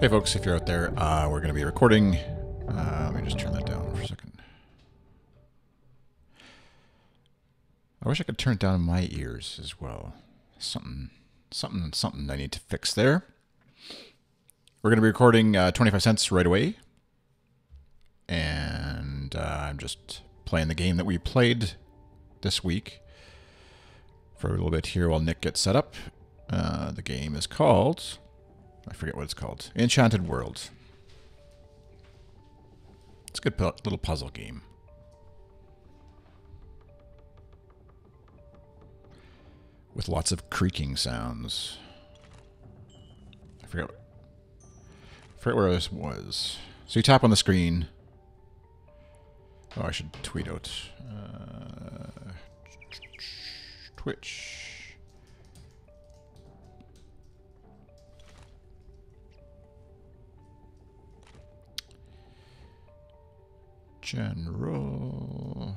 Hey, folks, if you're out there, uh, we're going to be recording. Uh, let me just turn that down for a second. I wish I could turn it down in my ears as well. Something, something, something I need to fix there. We're going to be recording uh, 25 cents right away. And uh, I'm just playing the game that we played this week for a little bit here while Nick gets set up. Uh, the game is called I forget what it's called. Enchanted World. It's a good pu- little puzzle game. With lots of creaking sounds. I forget, I forget where this was. So you tap on the screen. Oh, I should tweet out. Uh, Twitch. General.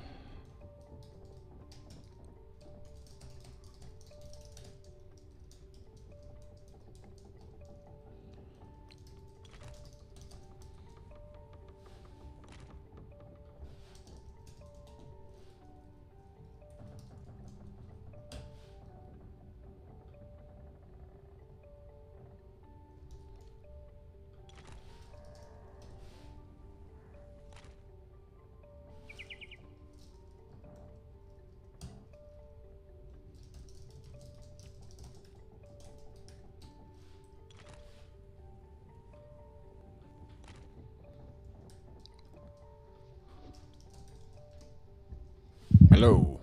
Hello.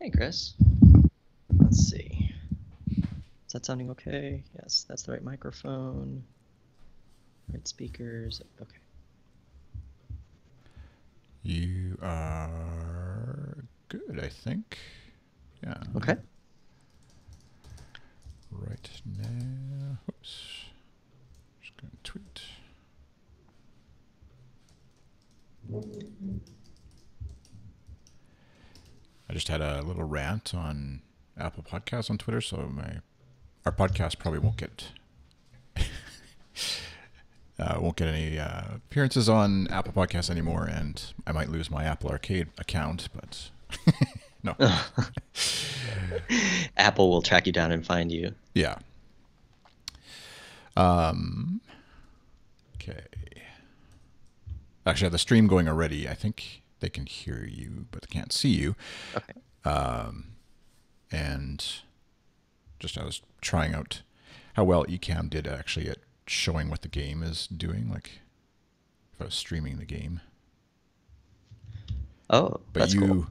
Hey, Chris. Let's see. Is that sounding okay? Yes, that's the right microphone. Right speakers. Okay. You are good, I think. Yeah. Okay. Right now. Oops. Just going to tweet. I just had a on Apple Podcasts on Twitter, so my our podcast probably won't get uh, won't get any uh, appearances on Apple Podcasts anymore, and I might lose my Apple Arcade account. But no, Apple will track you down and find you. yeah. Um. Okay. Actually, I have the stream going already. I think they can hear you, but they can't see you. Okay. Um, and just I was trying out how well Ecamm did actually at showing what the game is doing, like if I was streaming the game. Oh, But that's you, cool.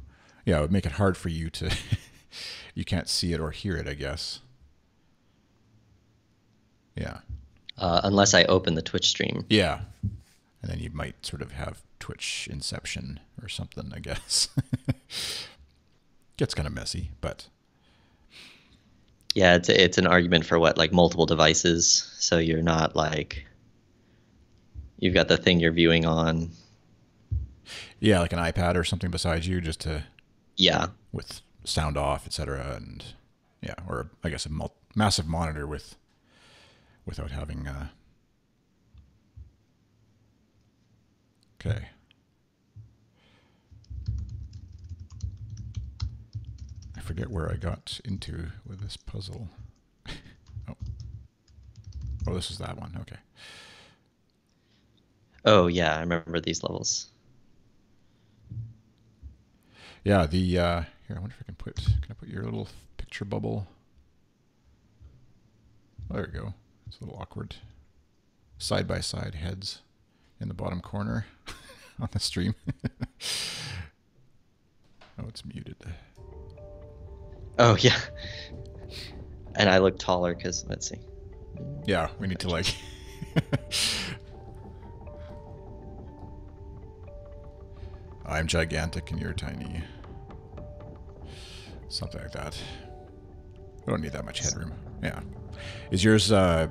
yeah, it would make it hard for you to, you can't see it or hear it, I guess. Yeah. Uh, unless I open the Twitch stream. Yeah. And then you might sort of have Twitch inception or something, I guess. Gets kind of messy, but Yeah, it's it's an argument for what like multiple devices, so you're not like you've got the thing you're viewing on. yeah, like an iPad or something beside you just to Yeah. with sound off, etc. And yeah, or I guess a mul- massive monitor with without having. Uh... Okay. I forget where I got into with this puzzle. oh. Oh, this is that one. Okay. Oh yeah, I remember these levels. Yeah, the uh here, I wonder if I can put can I put your little picture bubble? Oh, there we go. It's a little awkward. Side by side heads in the bottom corner on the stream. oh, it's muted. Oh yeah. And I look taller because let's see. Yeah, we need to like I'm gigantic and you're tiny. Something like that. We don't need that much headroom. Yeah. Is yours uh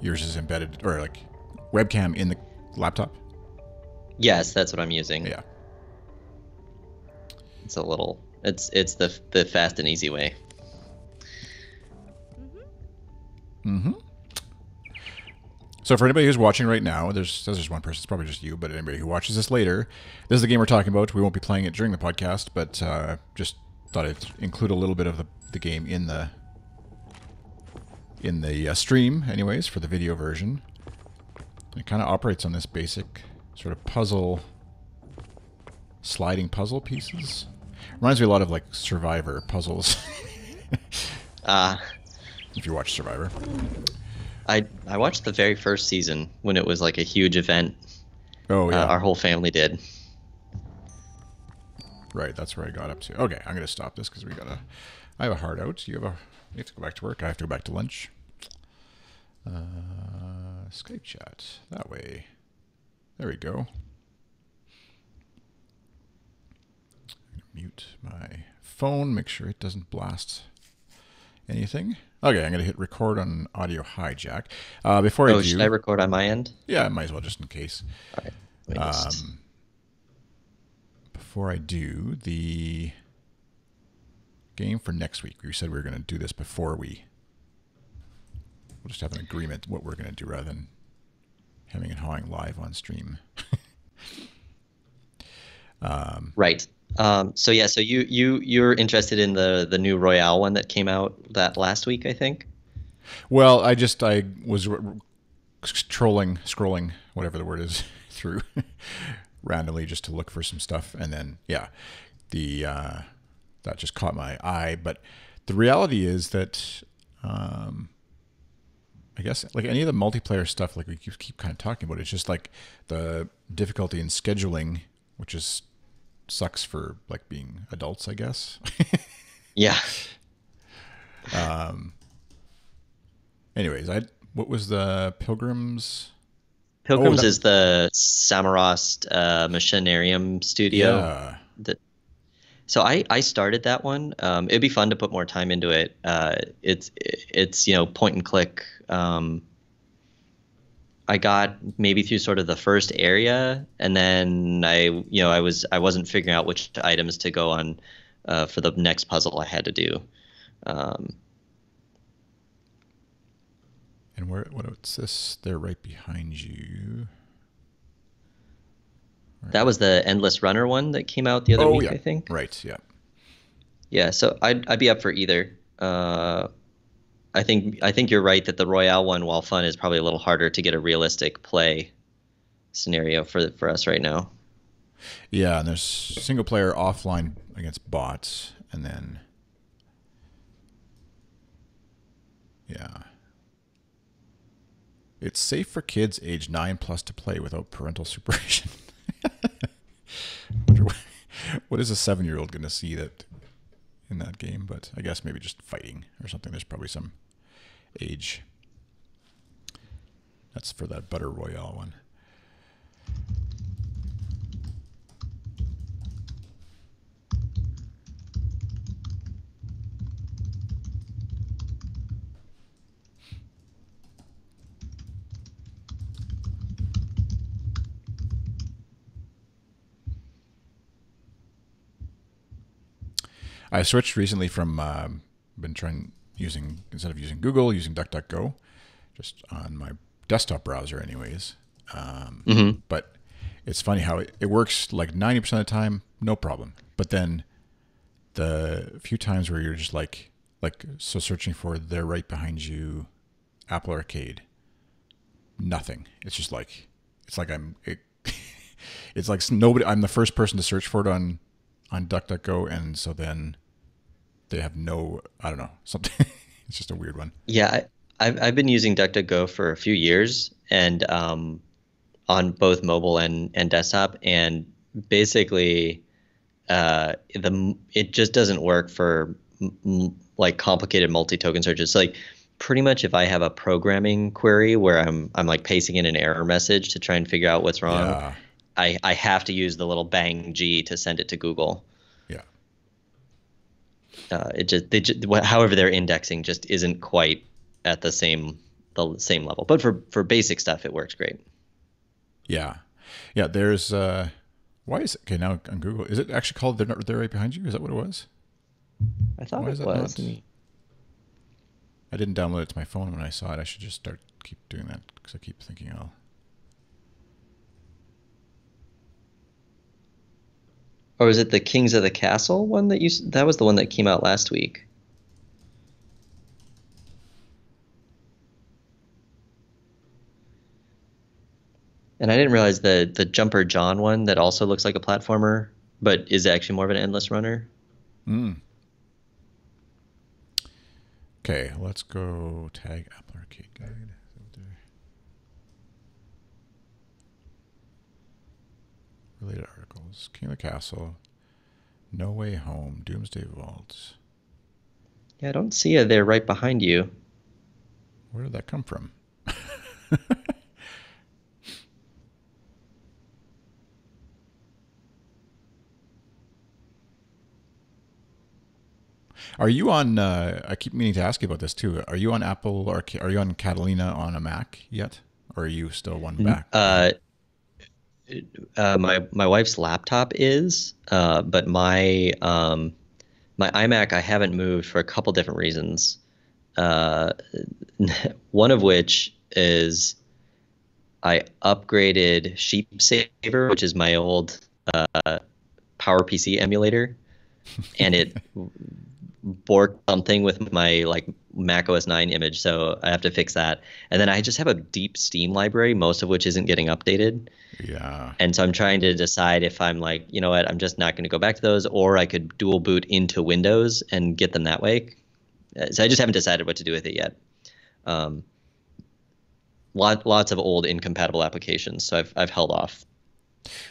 yours is embedded or like webcam in the laptop? Yes, that's what I'm using. Yeah. It's a little. It's it's the the fast and easy way. Mm-hmm. So for anybody who's watching right now, there's there's just one person. It's probably just you, but anybody who watches this later, this is the game we're talking about. We won't be playing it during the podcast, but uh, just thought I'd include a little bit of the, the game in the in the uh, stream, anyways, for the video version. It kind of operates on this basic sort of puzzle, sliding puzzle pieces. Reminds me a lot of like Survivor puzzles. Uh, if you watch Survivor. I I watched the very first season when it was like a huge event. Oh yeah, Uh, our whole family did. right. That's where I got up to. Okay, I'm gonna stop this because we gotta. I have a hard out. You have a. You have to go back to work. I have to go back to lunch. Uh, Skype chat that way. There we go. Mute my phone. Make sure it doesn't blast anything. Okay, I'm gonna hit record on audio hijack. Uh, before I Oh, do, should I record on my end? yeah, I might as well just in case. All right. Um, before I do the game for next week, we said we were going to do this before we. We'll just have an agreement what we're going to do rather than hemming and hawing live on stream. um, right. Um, so yeah, so you you you're interested in the the new Royale one that came out that last week, I think. well, I just I was trolling, scrolling, whatever the word is, through randomly just to look for some stuff, and then yeah, the uh, that just caught my eye. But the reality is that um, I guess like any of the multiplayer stuff, like we keep, keep kind of talking about, it's just like the difficulty in scheduling, which is sucks for like being adults, I guess. Yeah. Um. Anyways, I what was the Pilgrims? Pilgrims that- is the Samorost uh, Machinarium studio. Yeah. that so I, I started that one. Um, it'd be fun to put more time into it. Uh, it's it's you know point and click. Um, I got maybe through sort of the first area, and then I you know I was I wasn't figuring out which items to go on uh, for the next puzzle I had to do. Um, And where what's this? They're right behind you. that was the endless runner one that came out the other week, Oh, yeah. I think. Right, yeah. Yeah, so I'd I'd be up for either. Uh, I think I think you're right that the Royale one, while fun, is probably a little harder to get a realistic play scenario for for us right now. Yeah, and there's single player offline against bots, and then yeah, it's safe for kids age nine plus to play without parental supervision. What, is a seven year old going to see that in that game? But I guess maybe just fighting or something. There's probably some age. That's for that butter royale one. I switched recently from um, been trying using instead of using Google, using DuckDuckGo, just on my desktop browser, anyways. Um, Mhm. But it's funny how it, it works like ninety percent of the time, no problem. But then the few times where you're just like like so searching for they're right behind you, Apple Arcade, nothing. It's just like it's like I'm it, it's like nobody. I'm the first person to search for it on on DuckDuckGo, and so then they have no. I don't know something. it's just a weird one. Yeah, I, I've I've been using DuckDuckGo for a few years, and um, on both mobile and and desktop, and basically, uh, the it just doesn't work for m- m- like complicated multi-token searches. Like pretty much, if I have a programming query where I'm I'm like pasting in an error message to try and figure out what's wrong, Yeah, I I have to use the little bang G to send it to Google. Uh, it just they just, however they're indexing just isn't quite at the same the same level. But for for basic stuff, it works great. yeah, yeah. There's uh, why is it okay now on Google? Is it actually called they're not, they're right behind you? Is that what it was? I thought Why it was. not- I didn't download it to my phone when I saw it. I should just start keep doing that Because I keep thinking I'll. Or was it the Kings of the Castle one that you? That was the one that came out last week. And I didn't realize the the Jumper Jon one that also looks like a platformer, but is actually more of an endless runner. Mm. Okay, let's go tag Apple Arcade Guide. Related King of the Castle, No Way Home, Doomsday Vault. Yeah, I don't see it there right behind you. Where did that come from? Are you on? Uh, I keep meaning to ask you about this too. Are you on Apple or are you on Catalina on a Mac yet, or are you still one back? Uh, uh, my my wife's laptop is, uh, but my um, my iMac I haven't moved for a couple different reasons. Uh, one of which is I upgraded SheepShaver, which is my old uh, PowerPC emulator, and it borked something with my like Mac OS 9 image, so I have to fix that. And then I just have a deep Steam library, most of which isn't getting updated. yeah. And so I'm trying to decide if I'm like, you know what, I'm just not going to go back to those, or I could dual boot into Windows and get them that way. So I just haven't decided what to do with it yet. Um, lot, lots of old incompatible applications, so I've I've held off.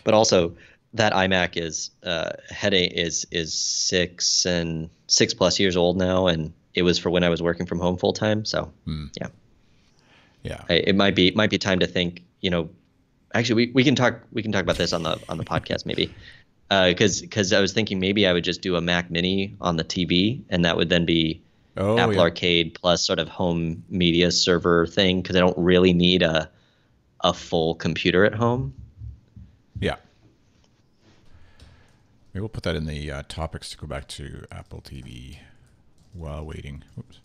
But also, that iMac is uh, headache is is six and six plus years old now, and it was for when I was working from home full time. So Hmm. yeah, Yeah. I, it might be it might be time to think. You know, actually, we, we can talk we can talk about this on the on the podcast maybe, because because I was thinking maybe I would just do a Mac Mini on the TV, and that would then be Oh, Apple yeah. Arcade plus sort of home media server thing because I don't really need a a full computer at home. Yeah. Maybe we'll put that in the uh, topics to go back to Apple TV while waiting. Oops.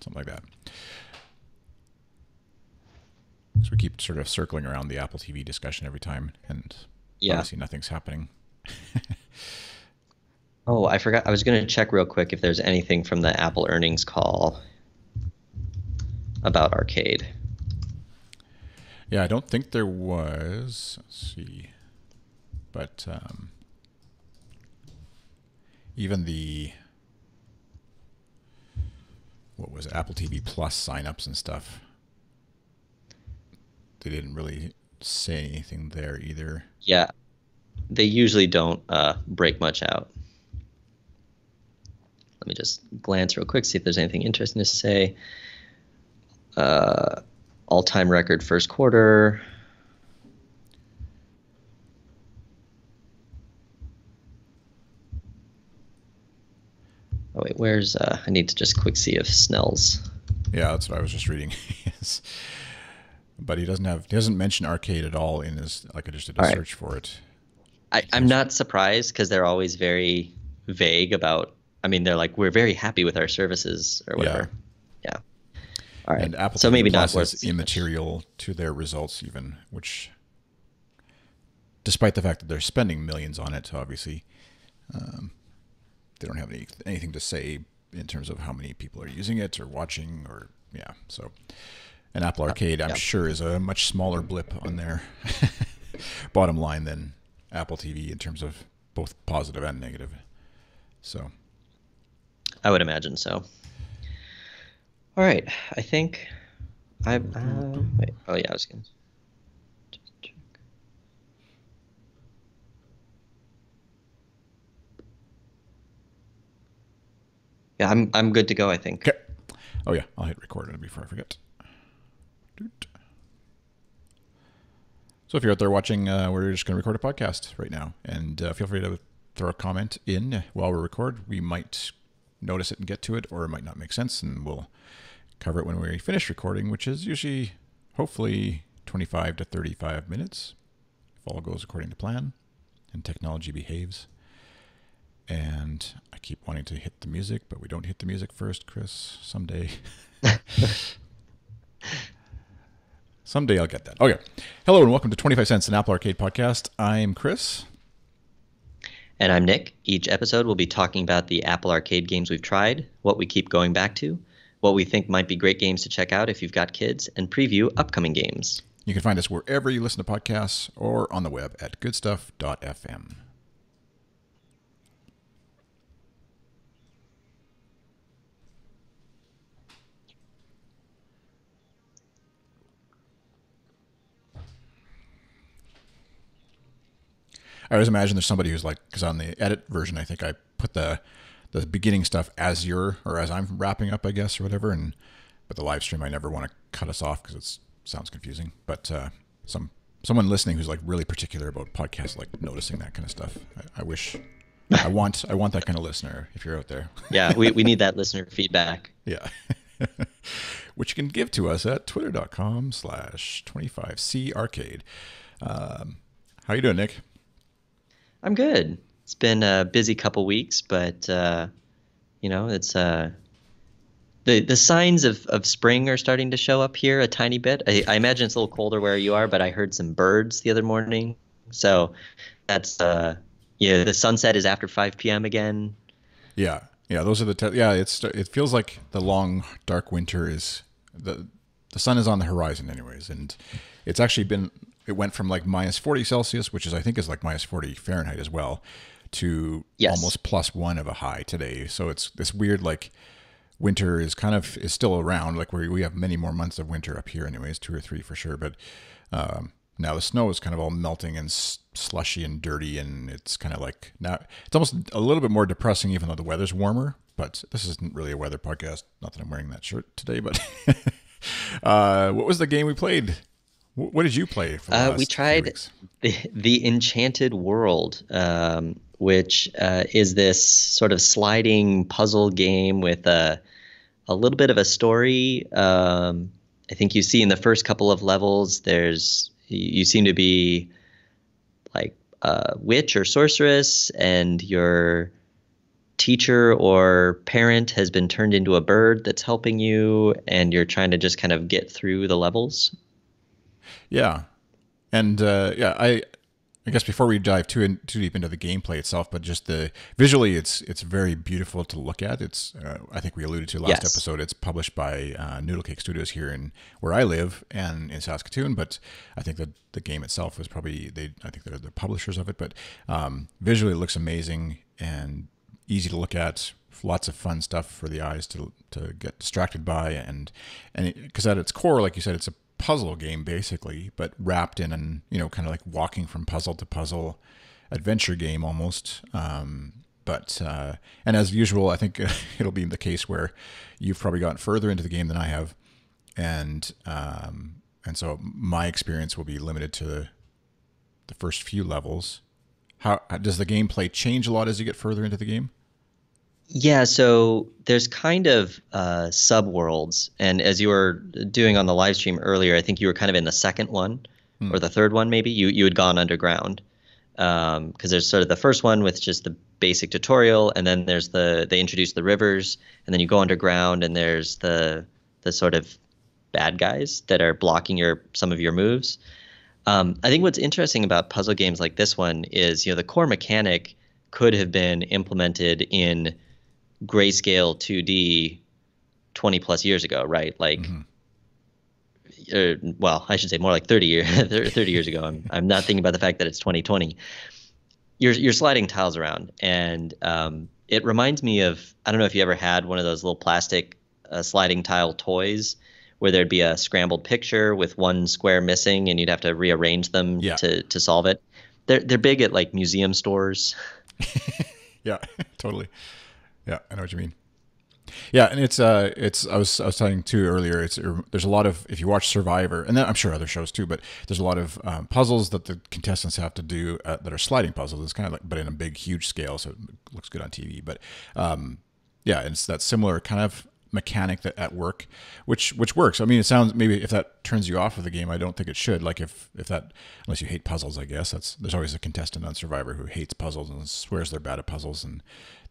Something like that. So we keep sort of circling around the Apple TV discussion every time, and Yeah. obviously nothing's happening. Oh, I forgot. I was going to check real quick if there's anything from the Apple earnings call about arcade. Yeah, I don't think there was. Let's see. But um, even the what was it, Apple TV Plus signups and stuff, they didn't really say anything there either. Yeah, they usually don't uh, break much out. Let me just glance real quick, see if there's anything interesting to say. Uh, all-time record first quarter. Oh wait, where's? Uh, I need to just quick see if Snell's. Yeah, that's what I was just reading. yes. But he doesn't have he doesn't mention arcade at all in his like I just did a All right. search for it. I, I'm not surprised because they're always very vague about. I mean, they're like, we're very happy with our services or whatever. Yeah. All right. And Apple so TV maybe Plus not is immaterial to their results, even which, despite the fact that they're spending millions on it, obviously, um, they don't have any anything to say in terms of how many people are using it or watching or yeah. So, an Apple Arcade, I'm sure, is a much smaller blip on their bottom line than Apple TV in terms of both positive and negative. So, I would imagine so. All right. I think I. Uh, wait. Oh yeah, I was gonna. Just check. Yeah, I'm I'm good to go. I think. okay. Oh yeah, I'll hit record before I forget. Doot. So if you're out there watching, uh, we're just going to record a podcast right now, and uh, feel free to throw a comment in while we record. We might notice it and get to it, or it might not make sense, and we'll cover it when we finish recording, which is usually, hopefully, 25 to 35 minutes, if all goes according to plan and technology behaves. And I keep wanting to hit the music, but we don't hit the music first, Chris. Someday. Someday I'll get that. Okay. Hello and welcome to 25 Cents, an Apple Arcade podcast. I'm Chris. And I'm Nick. Each episode we'll be talking about the Apple Arcade games we've tried, what we keep going back to, what we think might be great games to check out if you've got kids, and preview upcoming games. You can find us wherever you listen to podcasts or on the web at goodstuff.fm. I always imagine there's somebody who's like, because on the edit version, I think I put the the beginning stuff as you're or as I'm wrapping up, I guess, or whatever. And but the live stream, I never want to cut us off because it sounds confusing. But uh, some someone listening who's like really particular about podcasts, like noticing that kind of stuff. I, I wish, I want, I want that kind of listener. If you're out there, yeah, we we need that listener feedback. Yeah. Which you can give to us at twitter.com slash 25C arcade. Um, how you doing, Nick? I'm good. It's been a busy couple weeks, but uh, you know, it's uh, the the signs of, of spring are starting to show up here a tiny bit. I, I, imagine it's a little colder where you are, but I heard some birds the other morning, so that's uh, yeah. The sunset is after 5 p.m. again. Yeah, yeah. Those are the te- yeah. It's it feels like the long dark winter is the the sun is on the horizon anyways, and it's actually been it went from like minus 40 Celsius, which is I think is like minus 40 Fahrenheit as well, to yes. almost plus one of a high today. So it's this weird like winter is kind of is still around. Like we we have many more months of winter up here, anyways, two or three for sure. But um, now the snow is kind of all melting and slushy and dirty, and it's kind of like now it's almost a little bit more depressing, even though the weather's warmer. But this isn't really a weather podcast. Not that I'm wearing that shirt today, but uh, what was the game we played? What did you play? Uh, we tried the, the Enchanted World, um, which uh, is this sort of sliding puzzle game with a a little bit of a story. Um, I think you see in the first couple of levels, there's you seem to be like a witch or sorceress, and your teacher or parent has been turned into a bird that's helping you, and you're trying to just kind of get through the levels. Yeah, and uh, yeah, I I guess before we dive too in, too deep into the gameplay itself, but just the visually, it's it's very beautiful to look at. It's uh, I think we alluded to last yes. episode. It's published by uh, Noodlecake Studios here in where I live and in Saskatoon. But I think that the game itself was probably they I think they're the publishers of it. But um, visually, it looks amazing and easy to look at. Lots of fun stuff for the eyes to to get distracted by, and and because at its core, like you said, it's a puzzle game basically, but wrapped in an you know kind of like walking from puzzle to puzzle adventure game almost. Um, but uh, and as usual, I think it'll be the case where you've probably gotten further into the game than I have, and um, and so my experience will be limited to the, the first few levels. How does the gameplay change a lot as you get further into the game? Yeah, so there's kind of uh, subworlds, and as you were doing on the live stream earlier, I think you were kind of in the second one hmm. or the third one, maybe you you had gone underground because um, there's sort of the first one with just the basic tutorial, and then there's the they introduce the rivers, and then you go underground, and there's the the sort of bad guys that are blocking your some of your moves. Um, I think what's interesting about puzzle games like this one is you know the core mechanic could have been implemented in grayscale 2D 20 plus years ago, right? Like, mm-hmm. er, well, I should say more like 30 years 30 years ago. I'm I'm not thinking about the fact that it's 2020. You're you're sliding tiles around, and um, it reminds me of I don't know if you ever had one of those little plastic uh, sliding tile toys where there'd be a scrambled picture with one square missing, and you'd have to rearrange them yeah. to to solve it. They're they're big at like museum stores. yeah, totally. Yeah, I know what you mean. Yeah, and it's uh, it's I was I was telling too earlier. It's there's a lot of if you watch Survivor, and then I'm sure other shows too, but there's a lot of um, puzzles that the contestants have to do uh, that are sliding puzzles. It's kind of like, but in a big, huge scale, so it looks good on TV. But um, yeah, it's that similar kind of mechanic that at work, which which works. I mean, it sounds maybe if that turns you off of the game, I don't think it should. Like if if that unless you hate puzzles, I guess that's there's always a contestant on Survivor who hates puzzles and swears they're bad at puzzles, and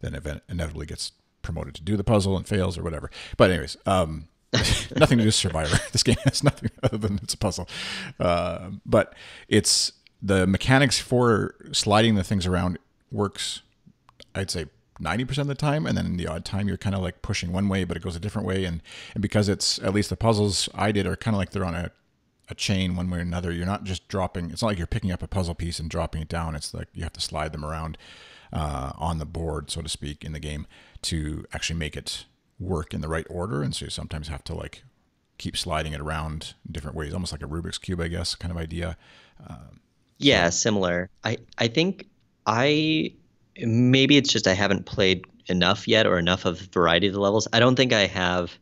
then inevitably gets promoted to do the puzzle and fails or whatever. But anyways, um, nothing to do with Survivor. This game has nothing other than it's a puzzle, uh, but it's the mechanics for sliding the things around works. I'd say 90% of the time and then in the odd time you're kind of like pushing one way but it goes a different way and and because it's at least the puzzles I did are kind of like they're on a a chain one way or another you're not just dropping it's not like you're picking up a puzzle piece and dropping it down it's like you have to slide them around uh, on the board so to speak in the game to actually make it work in the right order and so you sometimes have to like keep sliding it around different ways almost like a Rubik's cube I guess kind of idea um, yeah so. similar I I think I maybe it's just I haven't played enough yet or enough of variety of the levels. I don't think I have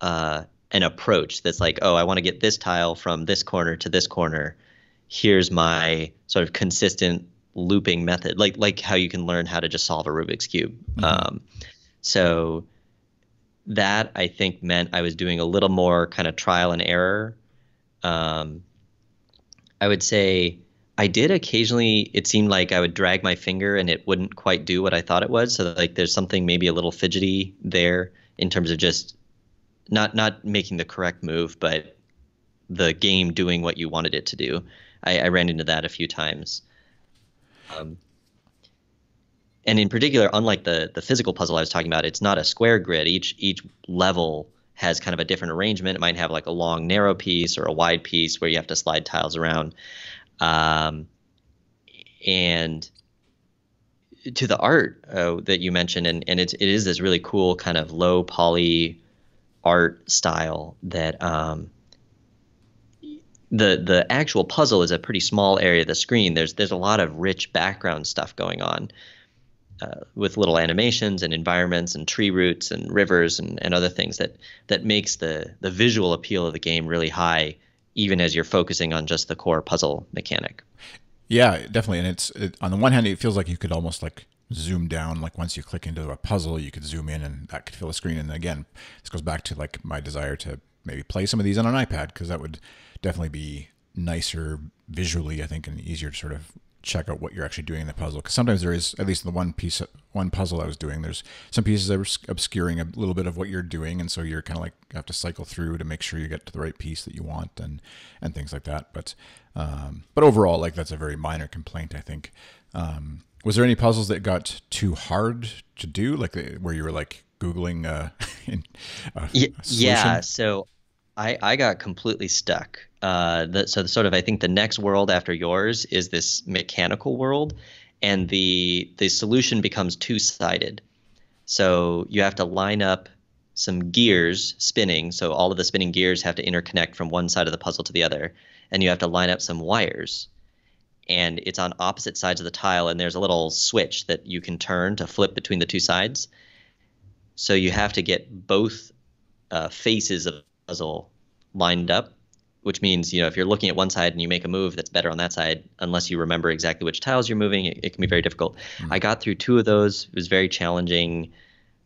uh, an approach that's like, oh, I want to get this tile from this corner to this corner. Here's my sort of consistent looping method, like like how you can learn how to just solve a Rubik's cube. Mm-hmm. Um, so that I think meant I was doing a little more kind of trial and error. Um, I would say I did occasionally. It seemed like I would drag my finger and it wouldn't quite do what I thought it was. So like, there's something maybe a little fidgety there in terms of just not not making the correct move, but the game doing what you wanted it to do. I, I ran into that a few times. Um, and in particular, unlike the the physical puzzle I was talking about, it's not a square grid. Each each level has kind of a different arrangement. It might have like a long narrow piece or a wide piece where you have to slide tiles around. Um, and to the art uh, that you mentioned, and, and it's, it is this really cool kind of low poly art style that um, the the actual puzzle is a pretty small area of the screen. There's there's a lot of rich background stuff going on uh, with little animations and environments and tree roots and rivers and, and other things that that makes the the visual appeal of the game really high even as you're focusing on just the core puzzle mechanic. Yeah, definitely. And it's it, on the one hand, it feels like you could almost like zoom down. Like once you click into a puzzle, you could zoom in, and that could fill the screen. And again, this goes back to like my desire to maybe play some of these on an iPad because that would definitely be nicer visually, I think, and easier to sort of check out what you're actually doing in the puzzle. Because sometimes there is, at least in the one piece, one puzzle I was doing, there's some pieces that are obscuring a little bit of what you're doing, and so you're kind of like have to cycle through to make sure you get to the right piece that you want, and and things like that. But um, but overall, like that's a very minor complaint, I think. Um, was there any puzzles that got too hard to do, like where you were like googling? Uh, in, uh, yeah, so I I got completely stuck uh, the, so the sort of I think the next world after yours is this mechanical world, and the the solution becomes two sided. So you have to line up some gears spinning. So all of the spinning gears have to interconnect from one side of the puzzle to the other, and you have to line up some wires. And it's on opposite sides of the tile, and there's a little switch that you can turn to flip between the two sides. So you have to get both uh, faces of puzzle lined up which means you know if you're looking at one side and you make a move that's better on that side unless you remember exactly which tiles you're moving it, it can be very difficult. Mm-hmm. i got through two of those. It was very challenging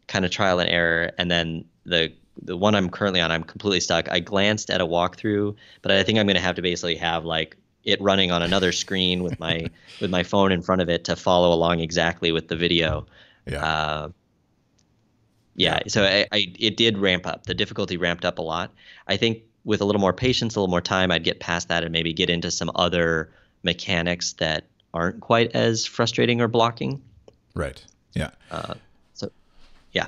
kind of trial and error. And then the the one i'm currently on i'm completely stuck. I glanced at a walkthrough but i think i'm going to have to basically have like it running on another screen with my with my phone in front of it to follow along exactly with the video. Yeah. Uh, yeah, so I, I, it did ramp up. The difficulty ramped up a lot. I think with a little more patience, a little more time, I'd get past that and maybe get into some other mechanics that aren't quite as frustrating or blocking. Right. Yeah. Uh, so, yeah.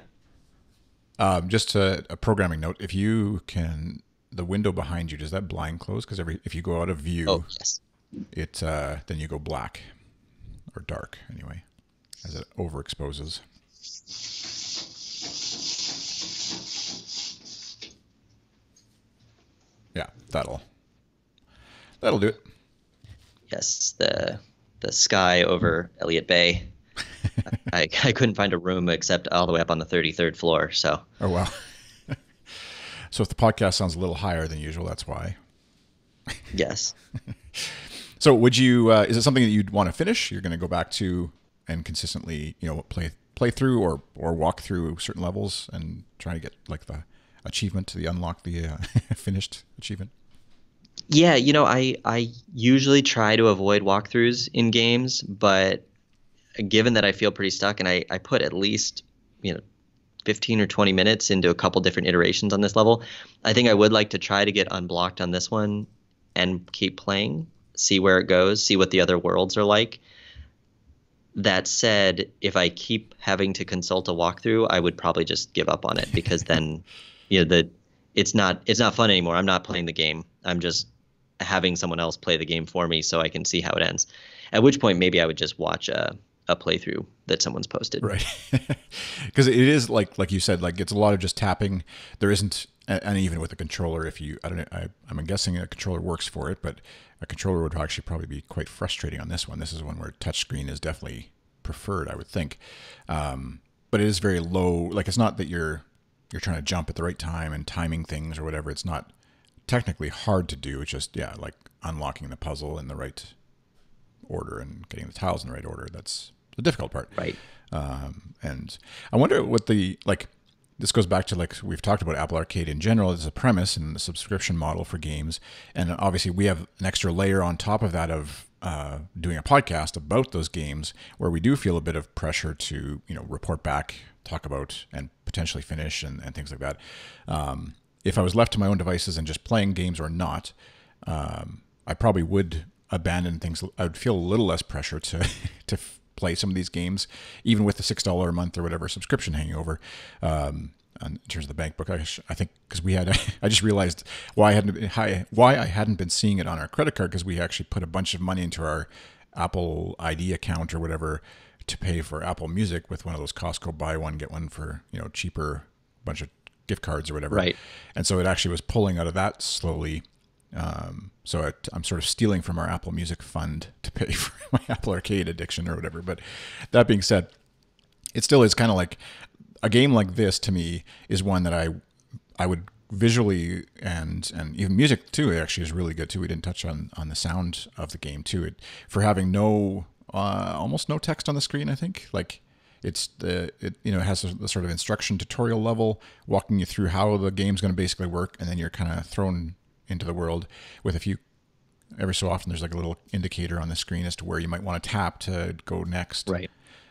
Um, just a, a, programming note: if you can, the window behind you does that blind close? Because every if you go out of view, oh, yes. it uh, then you go black or dark anyway, as it overexposes. Yeah, that'll that'll do it. Yes, the the sky over Elliott Bay. I, I couldn't find a room except all the way up on the 33rd floor. So. Oh wow. so if the podcast sounds a little higher than usual, that's why. Yes. so would you? Uh, is it something that you'd want to finish? You're going to go back to and consistently, you know, play play through or or walk through certain levels and try to get like the achievement to the unlock the uh, finished achievement? Yeah, you know, I I usually try to avoid walkthroughs in games, but given that I feel pretty stuck and I, I put at least, you know, 15 or 20 minutes into a couple different iterations on this level, I think I would like to try to get unblocked on this one and keep playing, see where it goes, see what the other worlds are like. That said, if I keep having to consult a walkthrough, I would probably just give up on it because then, you know, the it's not it's not fun anymore. I'm not playing the game. I'm just having someone else play the game for me so I can see how it ends. At which point, maybe I would just watch a, a playthrough that someone's posted. Right. Because it is like like you said, like it's a lot of just tapping. There isn't, and even with a controller, if you, I don't know, I, I'm guessing a controller works for it, but a controller would actually probably be quite frustrating on this one. This is one where touchscreen is definitely preferred, I would think. Um, but it is very low. Like it's not that you're you're trying to jump at the right time and timing things or whatever. It's not technically hard to do. It's just yeah, like unlocking the puzzle in the right order and getting the tiles in the right order. That's the difficult part. Right. Um, and I wonder what the like. This goes back to like we've talked about Apple Arcade in general as a premise and the subscription model for games, and obviously we have an extra layer on top of that of uh, doing a podcast about those games where we do feel a bit of pressure to you know report back, talk about, and potentially finish and, and things like that. Um, if I was left to my own devices and just playing games or not, um, I probably would abandon things. I would feel a little less pressure to to play some of these games, even with the six dollar a month or whatever subscription hanging over. Um, in terms of the bank book, I, I think because we had, I just realized why I hadn't why I hadn't been seeing it on our credit card because we actually put a bunch of money into our Apple ID account or whatever to pay for Apple Music with one of those Costco buy one get one for you know cheaper bunch of gift cards or whatever. Right. And so it actually was pulling out of that slowly um, so it, I'm sort of stealing from our Apple Music fund to pay for my Apple Arcade addiction or whatever. But that being said, it still is kind of like a game like this to me is one that I I would visually and and even music too actually is really good too. We didn't touch on on the sound of the game too. It for having no uh, almost no text on the screen. I think. Like it's the it you know it has a, a, sort of instruction tutorial level walking you through how the game's going to basically work, and then you're kind of thrown into the world with a few every so often there's like a little indicator on the screen as to where you might want to tap to go next. Right.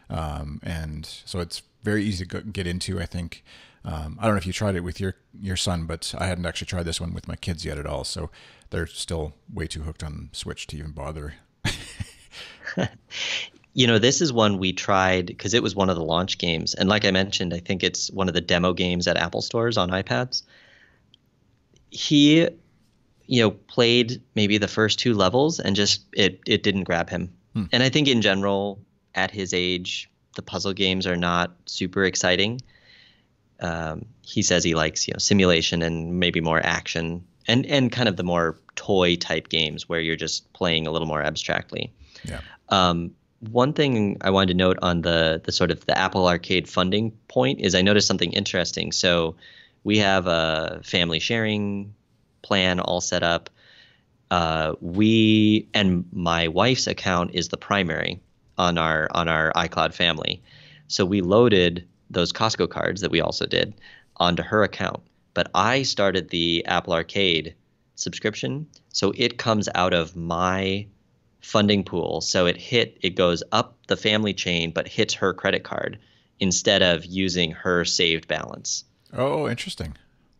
Um, and so it's very easy to get into i think. Um, i don't know if you tried it with your your son but i hadn't actually tried this one with my kids yet at all so they're still way too hooked on switch to even bother you know this is one we tried because it was one of the launch games and like i mentioned i think it's one of the demo games at apple stores on ipads he you know, played maybe the first two levels and just it it didn't grab him. Hmm. And I think in general, at his age, the puzzle games are not super exciting. Um, he says he likes you know simulation and maybe more action and and kind of the more toy type games where you're just playing a little more abstractly. Yeah. Um, one thing I wanted to note on the the sort of the Apple Arcade funding point is I noticed something interesting. So we have a family sharing plan all set up. Uh, we and my wife's account is the primary on our on our iCloud family. So we loaded those Costco cards that we also did onto her account. But I started the Apple Arcade subscription, so it comes out of my funding pool. So it hit it goes up the family chain, but hits her credit card instead of using her saved balance. Oh, interesting.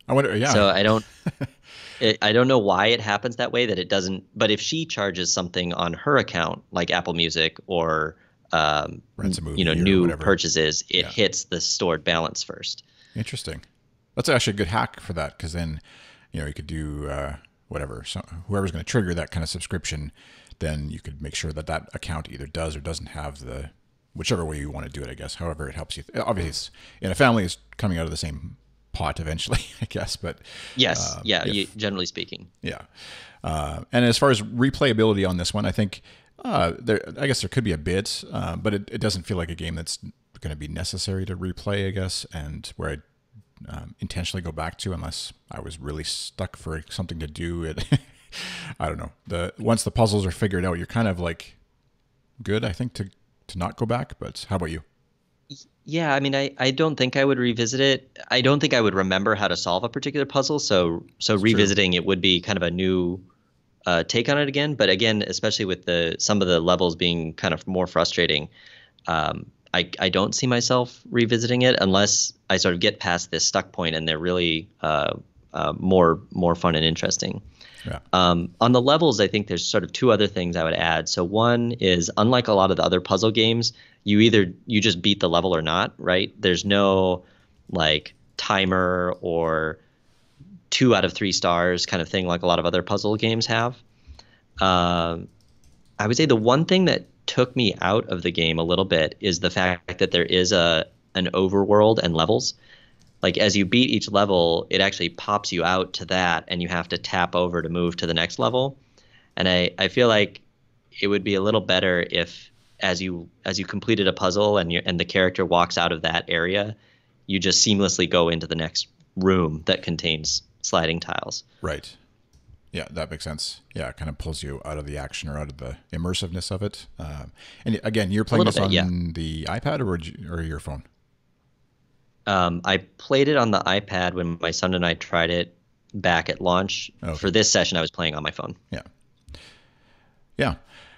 I wonder. Yeah. So I don't. it, I don't know why it happens that way. That it doesn't. But if she charges something on her account, like Apple Music or um, you know new purchases, it yeah. hits the stored balance first. Interesting. That's actually a good hack for that because then you know you could do uh, whatever. So whoever's going to trigger that kind of subscription, then you could make sure that that account either does or doesn't have the whichever way you want to do it. I guess however it helps you. Obviously, it's, in a family is coming out of the same pot eventually, I guess. But yes, uh, yeah, if, you, generally speaking, yeah. Uh, and as far as replayability on this one, I think uh, there, I guess there could be a bit, uh, but it, it, doesn't feel like a game that's going to be necessary to replay, I guess, and where I um, intentionally go back to unless I was really stuck for something to do. It, I don't know. The once the puzzles are figured out, you're kind of like good, I think, to to not go back. But how about you? Yeah, I mean, I, I don't think I would revisit it. I don't think I would remember how to solve a particular puzzle. So so That's revisiting it would be kind of a new uh, take on it again. But again, especially with the some of the levels being kind of more frustrating, um, I I don't see myself revisiting it unless I sort of get past this stuck point and they're really uh, uh, more more fun and interesting. Yeah. Um, on the levels, I think there's sort of two other things I would add. So one is unlike a lot of the other puzzle games, you either you just beat the level or not, right? There's no like timer or two out of three stars kind of thing like a lot of other puzzle games have. Um, I would say the one thing that took me out of the game a little bit is the fact that there is a an overworld and levels like as you beat each level, it actually pops you out to that, and you have to tap over to move to the next level. And I, I feel like it would be a little better if as you as you completed a puzzle and you and the character walks out of that area, you just seamlessly go into the next room that contains sliding tiles. Right. Yeah, that makes sense. Yeah, it kind of pulls you out of the action or out of the immersiveness of it. Um, and again, you're playing this bit, on yeah. the iPad or or your phone? Um, I played it on the iPad when my son and I tried it back at launch. Okay. For this session, I was playing on my phone. Yeah. Yeah.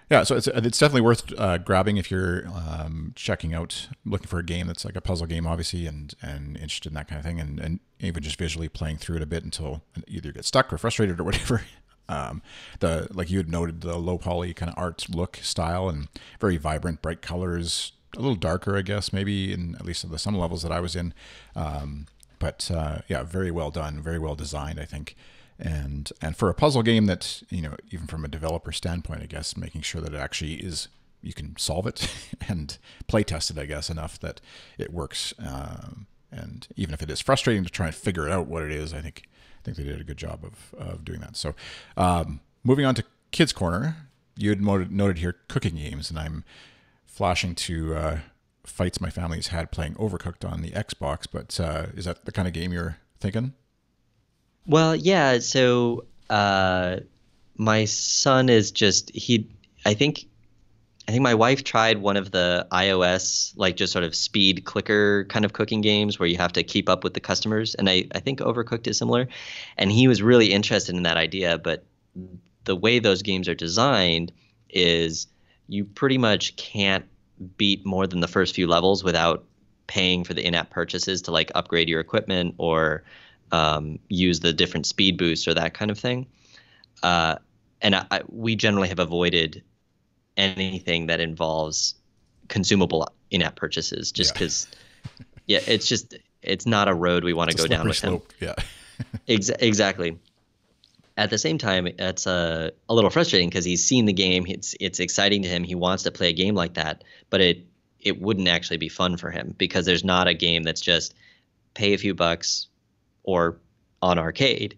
Yeah, so it's it's definitely worth uh, grabbing if you're um, checking out, looking for a game that's like a puzzle game, obviously, and and interested in that kind of thing, and, and even just visually playing through it a bit until either you get stuck or frustrated or whatever. Um, the like you had noted, the low poly kind of art look style and very vibrant, bright colors, a little darker, I guess, maybe in at least the some levels that I was in. Um, but uh, yeah, very well done, very well designed, I think. And and for a puzzle game that you know, even from a developer standpoint, I guess making sure that it actually is you can solve it and play test it, I guess, enough that it works. Um, and even if it is frustrating to try and figure out what it is, I think I think they did a good job of, of doing that. So, um, moving on to Kids Corner, you had noted, noted here cooking games, and I'm flashing to uh, fights my family's had playing Overcooked on the Xbox. But uh, is that the kind of game you're thinking? Well, yeah. So uh, my son is just he. I think I think my wife tried one of the iOS like just sort of speed clicker kind of cooking games where you have to keep up with the customers, and I I think Overcooked is similar, and he was really interested in that idea. But the way those games are designed is you pretty much can't beat more than the first few levels without paying for the in-app purchases to like upgrade your equipment or um, use the different speed boosts or that kind of thing. Uh, and I, I, we generally have avoided anything that involves consumable in-app purchases, just because. Yeah. it's just it's not a road we want to go down with slope. Yeah. Ex- exactly. At the same time, it's a, a little frustrating because he's seen the game. It's it's exciting to him. He wants to play a game like that, but it it wouldn't actually be fun for him because there's not a game that's just pay a few bucks or on arcade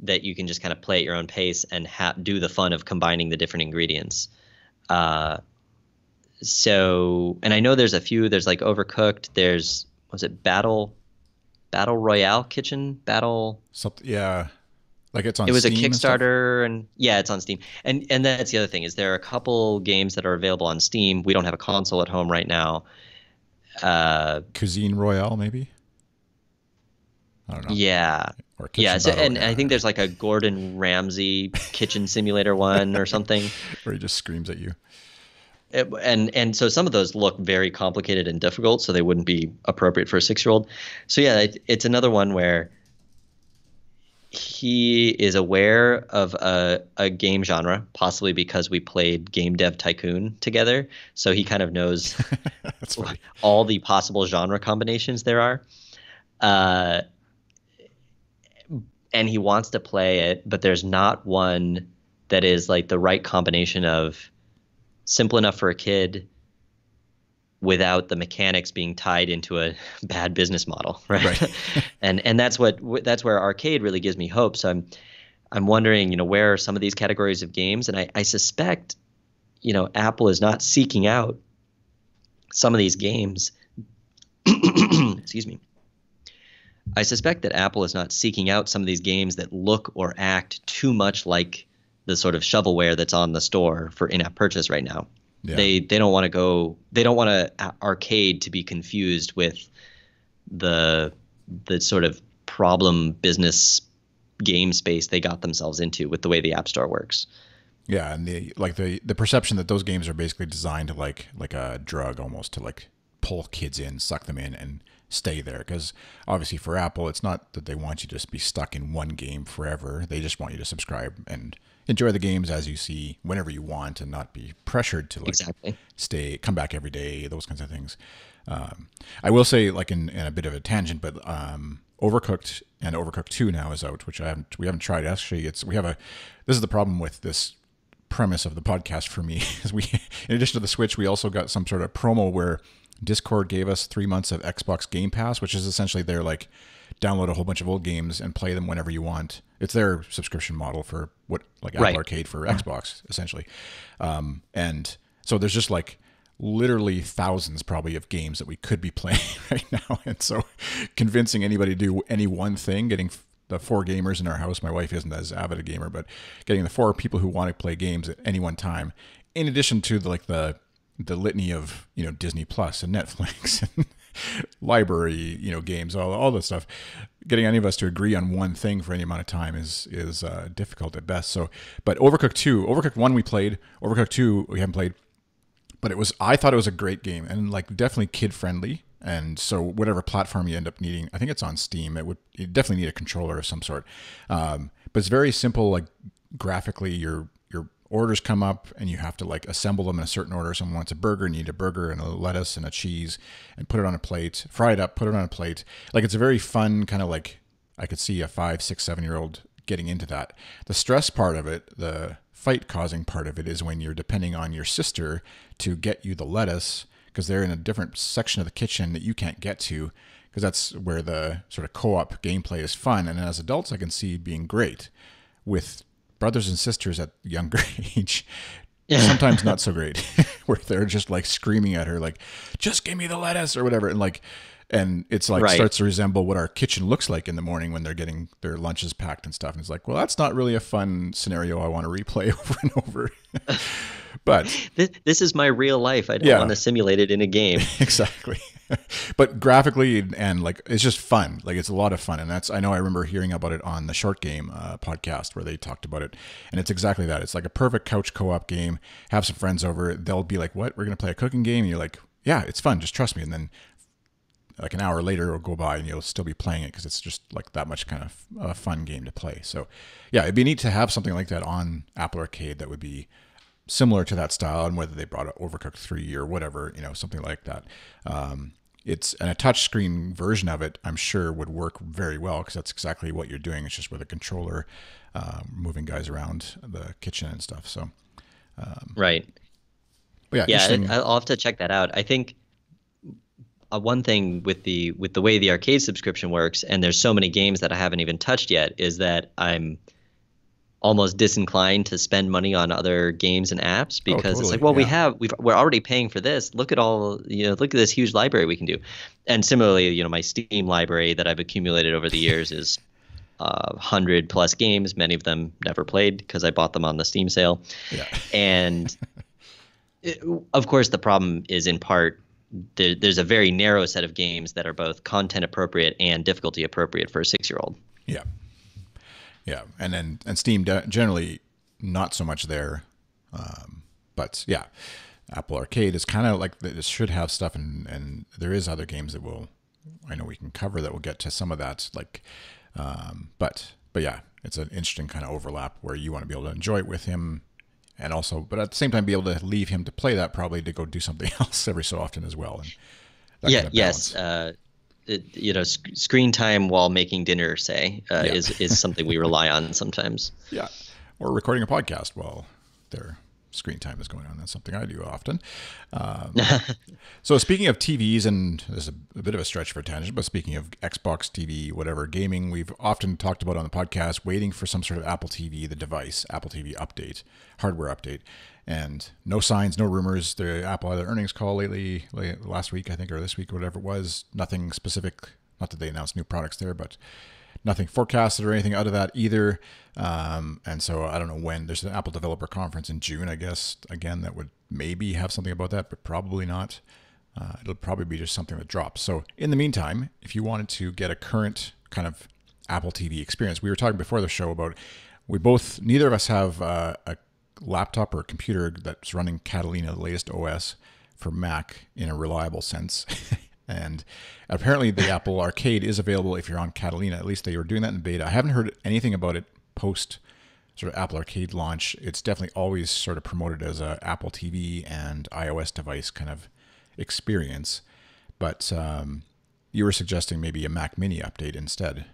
that you can just kind of play at your own pace and ha- do the fun of combining the different ingredients. Uh, so, and I know there's a few. There's like Overcooked. There's was it Battle Battle Royale Kitchen Battle Something. Yeah. Like it's on. it was a Steam and stuff? Kickstarter, and, yeah, it's on Steam. And and that's the other thing is there are a couple games that are available on Steam. We don't have a console at home right now. Uh, Cuisine Royale, maybe. I don't know. yeah, Or yeah. So, and I think there's like a Gordon Ramsay kitchen simulator one or something. where he just screams at you. It- and and so some of those look very complicated and difficult, so they wouldn't be appropriate for a six year old. So yeah, it, it's another one where he is aware of a, a game genre, possibly because we played Game Dev Tycoon together. So he kind of knows all the possible genre combinations there are. Uh, and he wants to play it, but there's not one that is like the right combination of simple enough for a kid without the mechanics being tied into a bad business model, right? Right. and and that's what that's where arcade really gives me hope. So I'm I'm wondering, you know, where are some of these categories of games? And I, I suspect, you know, Apple is not seeking out some of these games. Excuse me. I suspect that Apple is not seeking out some of these games that look or act too much like the sort of shovelware that's on the store for in-app purchase right now. Yeah. They they don't want to go. They don't want to arcade to be confused with the the sort of problem business game space they got themselves into with the way the App Store works. Yeah, and the like the the perception that those games are basically designed to like like a drug almost to like pull kids in, suck them in, and stay there. Because obviously for Apple, it's not that they want you to just be stuck in one game forever. They just want you to subscribe and enjoy the games as you see whenever you want, and not be pressured to like exactly. stay, come back every day, those kinds of things. Um, I will say, like in, in, a bit of a tangent, but um, Overcooked and Overcooked Two now is out, which I haven't we haven't tried. Actually, it's we have a this is the problem with this premise of the podcast for me is we in addition to the Switch, we also got some sort of promo where Discord gave us three months of Xbox Game Pass, which is essentially their like download a whole bunch of old games and play them whenever you want. It's their subscription model for what like Apple right. Arcade for Xbox essentially, um, and so there's just like literally thousands probably of games that we could be playing right now. And so convincing anybody to do any one thing getting the four gamers in our house my wife isn't as avid a gamer but getting the four people who want to play games at any one time in addition to the, like the the litany of you know disney plus and netflix and library you know games all, all this stuff getting any of us to agree on one thing for any amount of time is is uh, difficult at best so but overcooked 2 overcooked 1 we played overcooked 2 we haven't played but it was I thought it was a great game and like definitely kid friendly. And so whatever platform you end up needing, I think it's on Steam. It would you definitely need a controller of some sort. Um, but it's very simple. Like graphically, your your orders come up and you have to like assemble them in a certain order. Someone wants a burger, and you need a burger and a lettuce and a cheese, and put it on a plate, fry it up, put it on a plate. Like it's a very fun kind of like I could see a five, six, seven year old getting into that. The stress part of it, the fight causing part of it is when you're depending on your sister to get you the lettuce because they're in a different section of the kitchen that you can't get to because that's where the sort of co-op gameplay is fun and as adults I can see being great with brothers and sisters at younger age sometimes not so great where they're just like screaming at her like just give me the lettuce or whatever and like and it's like right. starts to resemble what our kitchen looks like in the morning when they're getting their lunches packed and stuff. And it's like, well, that's not really a fun scenario I want to replay over and over. but this, this, is my real life. I don't yeah. want to simulate it in a game. exactly. but graphically and like it's just fun. Like it's a lot of fun, and that's I know I remember hearing about it on the Short Game uh, podcast where they talked about it, and it's exactly that. It's like a perfect couch co-op game. Have some friends over. They'll be like, "What? We're gonna play a cooking game?" And you're like, yeah, it's fun. Just trust me. And then like an hour later it'll go by and you'll still be playing it because it's just like that much kind of a fun game to play. So yeah, it'd be neat to have something like that on Apple Arcade that would be similar to that style and whether they brought it Overcooked 3 or whatever, you know, something like that. Um, it's and a touchscreen version of it, I'm sure would work very well because that's exactly what you're doing. It's just with a controller, um, moving guys around the kitchen and stuff. So, um, right. yeah, yeah, I'll have to check that out. I think uh, one thing with the with the way the arcade subscription works, and there's so many games that I haven't even touched yet, is that I'm almost disinclined to spend money on other games and apps oh, because oh, totally. it's like, well, yeah. we have we've we're already paying for this. Look at all you know, look at this huge library we can do. And similarly, you know, my Steam library that I've accumulated over the years is uh, hundred plus games. Many of them never played because I bought them on the Steam sale. Yeah. And it, of course, the problem is in part there, there's a very narrow set of games that are both content appropriate and difficulty appropriate for a six year old. Yeah. Yeah. And then, and Steam generally not so much there. Um, but yeah, Apple Arcade is kind of like this should have stuff, and, and there is other games that will, I know we can cover that We'll get to some of that. Like, um, but, but yeah, it's an interesting kind of overlap where you want to be able to enjoy it with him and also, but at the same time, be able to leave him to play that probably to go do something else every so often as well. And yeah, kind of yes. Uh, it, you know, sc- screen time while making dinner, say, uh, yeah. is is something we rely on sometimes. Yeah, or recording a podcast while they're screen time is going on. That's something I do often. Um, so speaking of TVs, and there's a, a, bit of a stretch for a tangent, but speaking of Xbox TV, whatever gaming, we've often talked about on the podcast, waiting for some sort of Apple TV, the device, Apple TV update, hardware update, and no signs, no rumors. The Apple had an earnings call lately, last week I think, or this week, whatever it was. Nothing specific. Not that they announced new products there, but nothing forecasted or anything out of that either. Um, and so I don't know when. There's an Apple Developer Conference in June, I guess. Again, that would maybe have something about that, but probably not. Uh, it'll probably be just something that drops. So in the meantime, if you wanted to get a current kind of Apple TV experience, we were talking before the show about we both neither of us have uh, a laptop or a computer that's running Catalina, the latest OS for Mac in a reliable sense. and apparently, the Apple Arcade is available if you're on Catalina. At least they were doing that in beta. I haven't heard anything about it post sort of Apple Arcade launch. It's definitely always sort of promoted as a Apple TV and iOS device kind of experience. But um, you were suggesting maybe a Mac Mini update instead.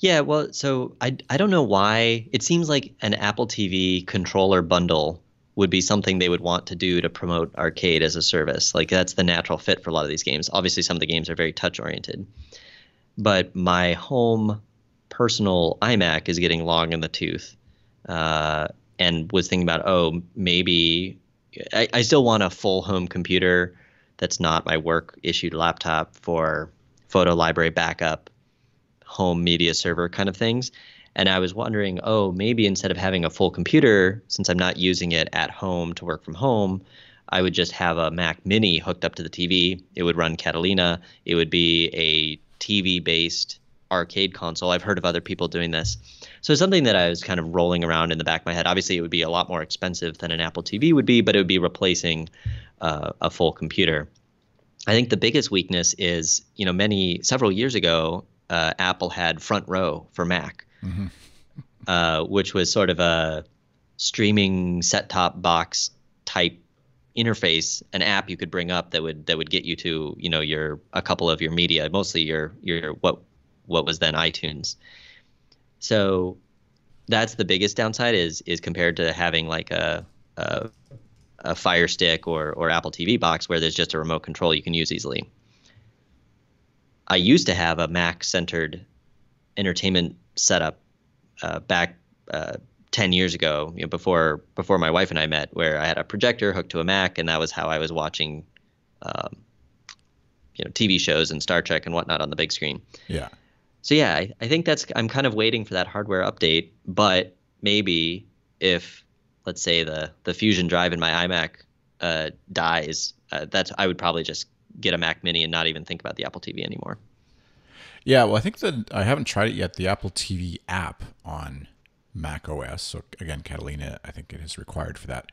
Yeah, well, so I I don't know why it seems like an Apple TV controller bundle would be something they would want to do to promote arcade as a service. Like that's the natural fit for a lot of these games. Obviously, some of the games are very touch oriented, but my home personal iMac is getting long in the tooth, uh, and was thinking about oh maybe I, I still want a full home computer that's not my work issued laptop for photo library backup home media server kind of things. And I was wondering, oh, maybe instead of having a full computer, since I'm not using it at home to work from home, I would just have a Mac Mini hooked up to the TV. It would run Catalina. It would be a TV based arcade console. I've heard of other people doing this. So something that I was kind of rolling around in the back of my head. Obviously, it would be a lot more expensive than an Apple TV would be, but it would be replacing uh, a full computer. I think the biggest weakness is, you know, many several years ago, uh, Apple had Front Row for Mac, mm-hmm. uh, which was sort of a streaming set-top box type interface, an app you could bring up that would that would get you to you know your a couple of your media, mostly your your what what was then iTunes. So that's the biggest downside is is compared to having like a a, a Fire Stick or or Apple TV box where there's just a remote control you can use easily. I used to have a Mac centered entertainment setup uh, back uh, 10 years ago, you know, before before my wife and I met, where I had a projector hooked to a Mac, and that was how I was watching, um, you know, TV shows and Star Trek and whatnot on the big screen. Yeah. So yeah, I, I think that's I'm kind of waiting for that hardware update, but maybe if let's say the the Fusion drive in my iMac uh, dies, uh, that's I would probably just get a Mac Mini and not even think about the Apple TV anymore. Yeah, well, I think that I haven't tried it yet. The Apple TV app on Mac OS, so again, Catalina, I think it is required for that.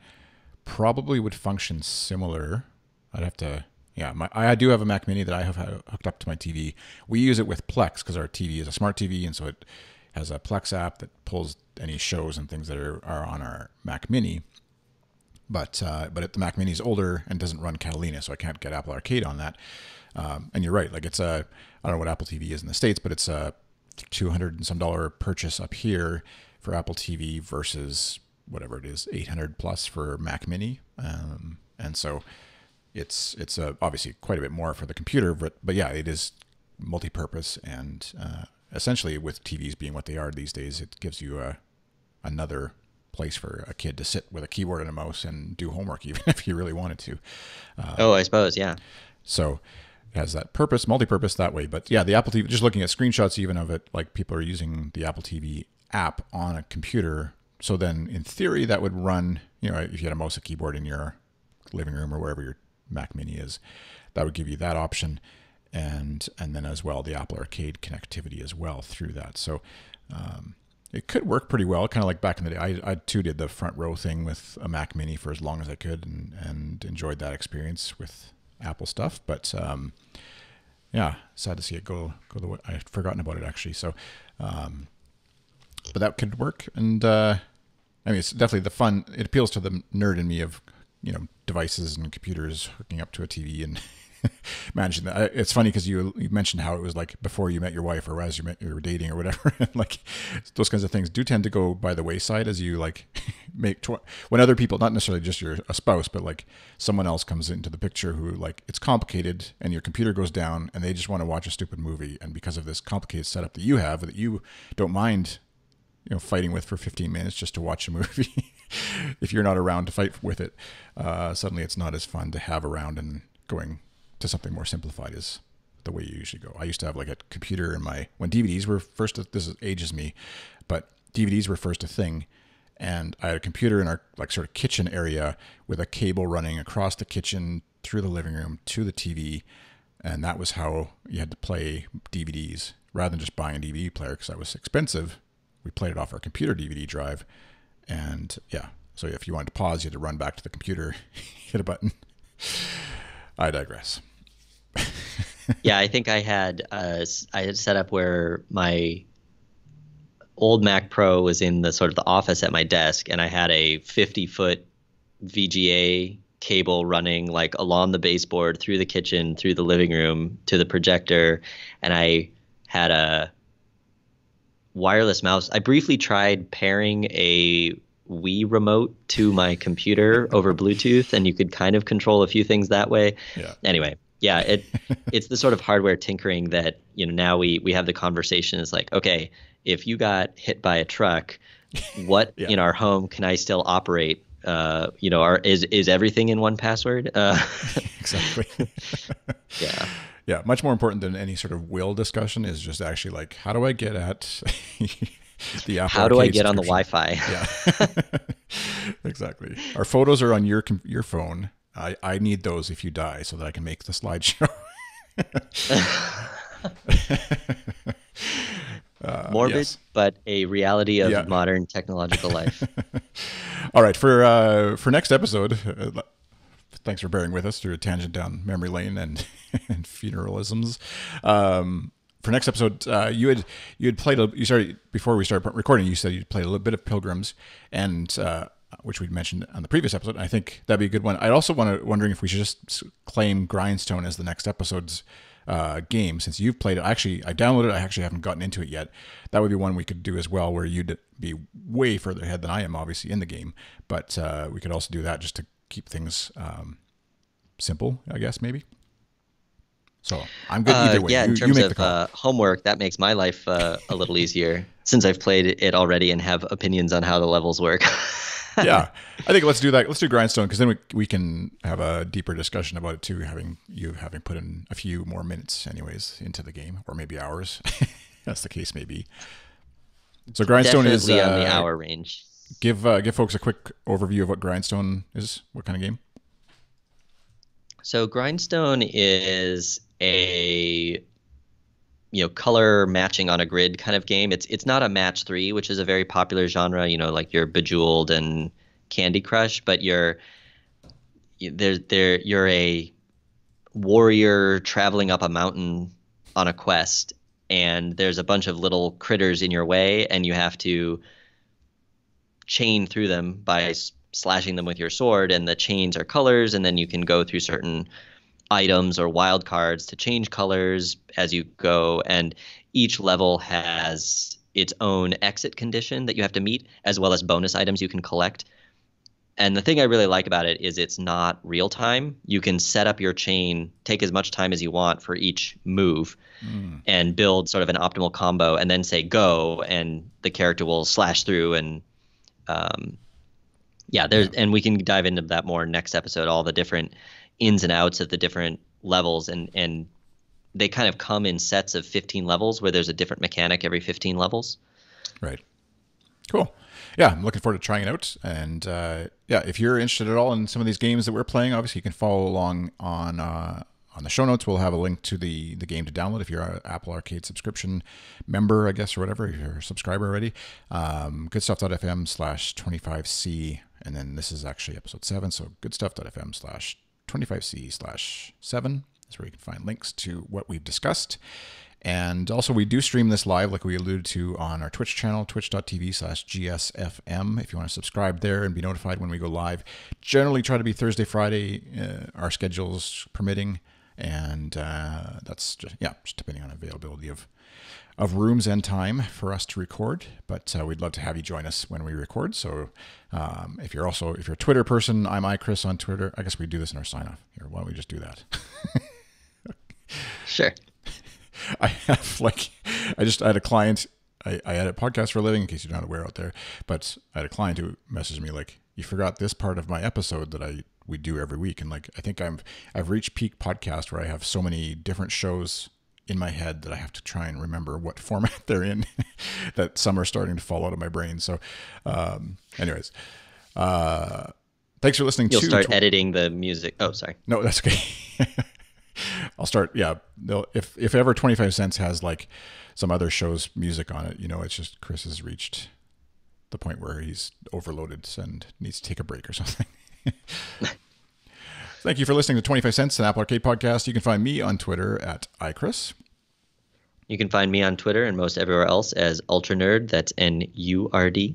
Probably would function similar. I'd have to, yeah. My, I do have a Mac Mini that I have hooked up to my TV. We use it with Plex because our TV is a smart TV, and so it has a Plex app that pulls any shows and things that are, are on our Mac Mini. But uh, but the Mac Mini is older and doesn't run Catalina, so I can't get Apple Arcade on that. Um, and you're right, like it's a I don't know what Apple TV is in the states, but it's a two hundred and some dollar purchase up here for Apple TV versus whatever it is, eight hundred plus for Mac Mini. Um, and so it's it's uh, obviously quite a bit more for the computer, but but yeah, it is multi-purpose and uh, essentially with TVs being what they are these days, it gives you a another place for a kid to sit with a keyboard and a mouse and do homework, even if you really wanted to. Uh, oh, I suppose, yeah. So has that purpose, multi-purpose that way. But yeah, the Apple TV. Just looking at screenshots, even of it, like people are using the Apple TV app on a computer. So then, in theory, that would run. You know, if you had a mouse and keyboard in your living room or wherever your Mac Mini is, that would give you that option, and and then as well the Apple Arcade connectivity as well through that. So. Um, it could work pretty well, kind of like back in the day. I, I too did the front row thing with a Mac Mini for as long as I could, and, and enjoyed that experience with Apple stuff. But um, yeah, sad to see it go go the way I'd forgotten about it actually. So, um, but that could work, and uh, I mean, it's definitely the fun. It appeals to the nerd in me of you know devices and computers hooking up to a TV and managing that. It's funny because you you mentioned how it was like before you met your wife or as you met you were dating or whatever. like those kinds of things do tend to go by the wayside as you like make tw- when other people, not necessarily just your a spouse, but like someone else comes into the picture who like it's complicated and your computer goes down and they just want to watch a stupid movie and because of this complicated setup that you have that you don't mind you know fighting with for 15 minutes just to watch a movie if you're not around to fight with it uh, suddenly it's not as fun to have around and going to something more simplified is the way you usually go. I used to have like a computer in my when DVDs were first. This is, ages me, but DVDs were first a thing, and I had a computer in our like sort of kitchen area with a cable running across the kitchen through the living room to the TV, and that was how you had to play DVDs rather than just buying a DVD player because that was expensive. We played it off our computer DVD drive, and yeah. So if you wanted to pause, you had to run back to the computer, hit a button. I digress. Yeah, I think I had uh, I had set up where my old Mac Pro was in the sort of the office at my desk, and I had a 50 foot VGA cable running like along the baseboard through the kitchen, through the living room to the projector, and I had a wireless mouse. I briefly tried pairing a Wii remote to my computer over Bluetooth, and you could kind of control a few things that way. Yeah. Anyway, yeah, it it's the sort of hardware tinkering that you know now we we have the conversation is like, okay, if you got hit by a truck, what Yeah. in our home can I still operate? Uh, you know, are, is is everything in one password? Uh, exactly. yeah. yeah, much more important than any sort of will discussion is just actually like, how do I get at the Apple How do I get on the? Wi-Fi? Yeah, exactly. Our photos are on your your phone. I, I need those if you die so that I can make the slideshow. Morbid, Uh, yes. but a reality of Yeah. modern technological life. All right, for uh, for next episode, uh, thanks for bearing with us through a tangent down memory lane and and funeralisms. Um, for next episode, uh, you had you had played a, you started before we started recording. You said you'd played a little bit of Pilgrims, and uh, which we'd mentioned on the previous episode. I think that'd be a good one. I also want to wondering if we should just claim Grindstone as the next episode's uh, game since you've played it. Actually, I downloaded it. I actually haven't gotten into it yet. That would be one we could do as well, where you'd be way further ahead than I am, obviously in the game. But uh, we could also do that just to keep things um, simple, I guess maybe. So I'm good Uh, either way. yeah, you, in terms make of uh, homework, that makes my life uh, a little easier since I've played it already and have opinions on how the levels work. yeah, I think let's do that. Let's do Grindstone because then we, we can have a deeper discussion about it too. Having you having put in a few more minutes, anyways, into the game, or maybe hours. That's the case, maybe. So Grindstone Definitely is on the uh, hour range. Give uh, give folks a quick overview of what Grindstone is. What kind of game? So Grindstone is a you know color matching on a grid kind of game. It's it's not a match three, which is a very popular genre. You know, like your Bejeweled and Candy Crush, but you're there there you're a warrior traveling up a mountain on a quest, and there's a bunch of little critters in your way, and you have to chain through them by slashing them with your sword and the chains are colors and then you can go through certain items or wild cards to change colors as you go and each level has its own exit condition that you have to meet as well as bonus items you can collect. And the thing i really like about it is it's not real time. You can set up your chain take as much time as you want for each move and build sort of an optimal combo and then say go and the character will slash through and um, yeah there's and we can dive into that more next episode all the different ins and outs of the different levels and and they kind of come in sets of 15 levels where there's a different mechanic every 15 levels Right. Cool. Yeah, I'm looking forward to trying it out. And uh, yeah, if you're interested at all in some of these games that we're playing, obviously you can follow along on uh, on the show notes. We'll have a link to the the game to download if you're an Apple Arcade subscription member, I guess, or whatever. If you're a subscriber already. Um, goodstuff.fm slash 25c. And then this is actually episode seven. So goodstuff.fm slash 25c slash seven is where you can find links to what we've discussed. And also, we do stream this live, like we alluded to, on our Twitch channel, twitch.tv slash GSFM. If you want to subscribe there and be notified when we go live, generally try to be Thursday, Friday, uh, our schedules permitting. And uh, that's just, yeah, just depending on availability of, of rooms and time for us to record. But uh, we'd love to have you join us when we record. So um, if you're also, if you're a Twitter person, I'm iChris on Twitter. I guess we do this in our sign off here. Why don't we just do that? sure I have like, I just I had a client. I, I had a podcast for a living, in case you're not aware out there. But I had a client who messaged me like, "You forgot this part of my episode that I we do every week. And like I think I'm I've reached peak podcast where I have so many different shows in my head that I have to try and remember what format they're in. that some are starting to fall out of my brain. So, um, anyways, uh, thanks for listening. You'll to start editing the music. Oh, sorry. No, that's okay. I'll start. Yeah, they'll, if if ever twenty five cents has like some other show's music on it, you know, it's just Chris has reached the point where he's overloaded and needs to take a break or something. Thank you for listening to 25 Cents, an Apple Arcade podcast. You can find me on Twitter at iChris. You can find me on Twitter and most everywhere else as UltraNurd. That's N U R D.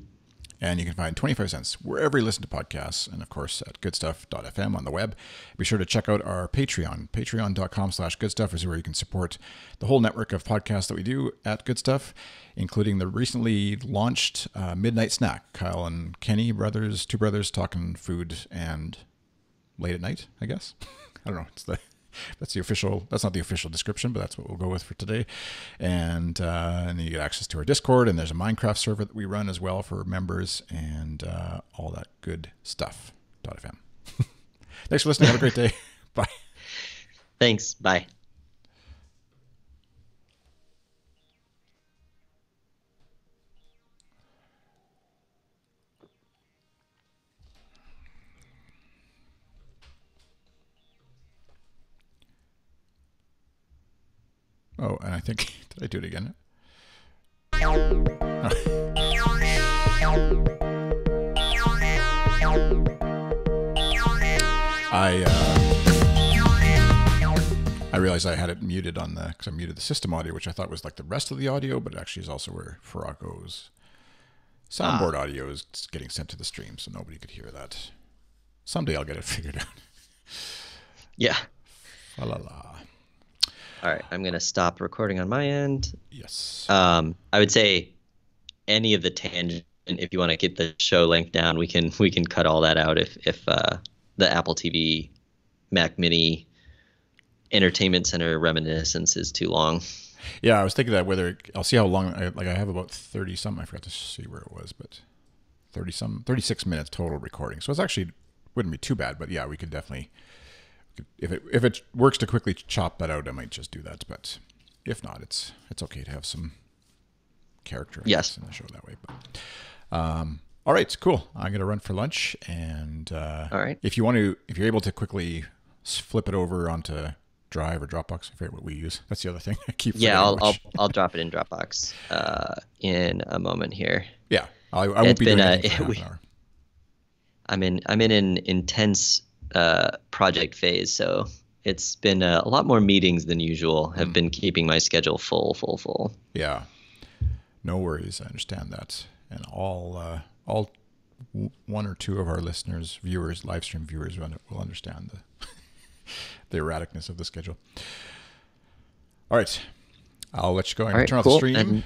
And you can find 25 Cents wherever you listen to podcasts, and of course at goodstuff.fm on the web. Be sure to check out our Patreon. Patreon.com slash goodstuff is where you can support the whole network of podcasts that we do at Good Stuff, including the recently launched uh, Midnight Snack. Kyle and Kenny brothers, two brothers, talking food and late at night, I guess. I don't know. It's the that's the official. That's not the official description, but that's what we'll go with for today. And uh, and you get access to our Discord, and there's a Minecraft server that we run as well for members, and uh, all that good stuff. .fm. Thanks for listening. Have a great day. Bye. Thanks. Bye. Oh, and I think did I do it again? I uh, I realized I had it muted on the because I muted the system audio, which I thought was like the rest of the audio, but it actually is also where Farrago's soundboard Ah. audio is getting sent to the stream, so nobody could hear that. Someday I'll get it figured out. Yeah. La la la. All right. I'm gonna stop recording on my end. Yes. Um, I would say any of the tangent. If you want to get the show length down, we can we can cut all that out. If if uh, the Apple TV, Mac Mini, Entertainment Center reminiscence is too long. Yeah, I was thinking that whether I'll see how long. I, like I have about thirty some. I forgot to see where it was, but thirty some, thirty six minutes total recording. So it's actually wouldn't be too bad. But yeah, we could definitely, if it if it works to quickly chop that out, I might just do that. But if not, it's it's okay to have some character Yes. in the show that way. But um, all right, cool. I'm gonna run for lunch, and uh, All right. if you want to, if you're able to quickly flip it over onto Drive or Dropbox, I forget what we use. That's the other thing. I keep Yeah, I'll, I'll. I'll drop it in Dropbox uh, in a moment here. Yeah, I, I won't be been, doing for half we- an hour. I'm in I'm in an intense uh, project phase, so it's been uh, a lot more meetings than usual. Have been keeping my schedule full, full, full. Yeah, no worries. I understand that, and all uh, all w- one or two of our listeners, viewers, live stream viewers, will understand the the erraticness of the schedule. All right, I'll let you go. I'm gonna right, turn off the stream. And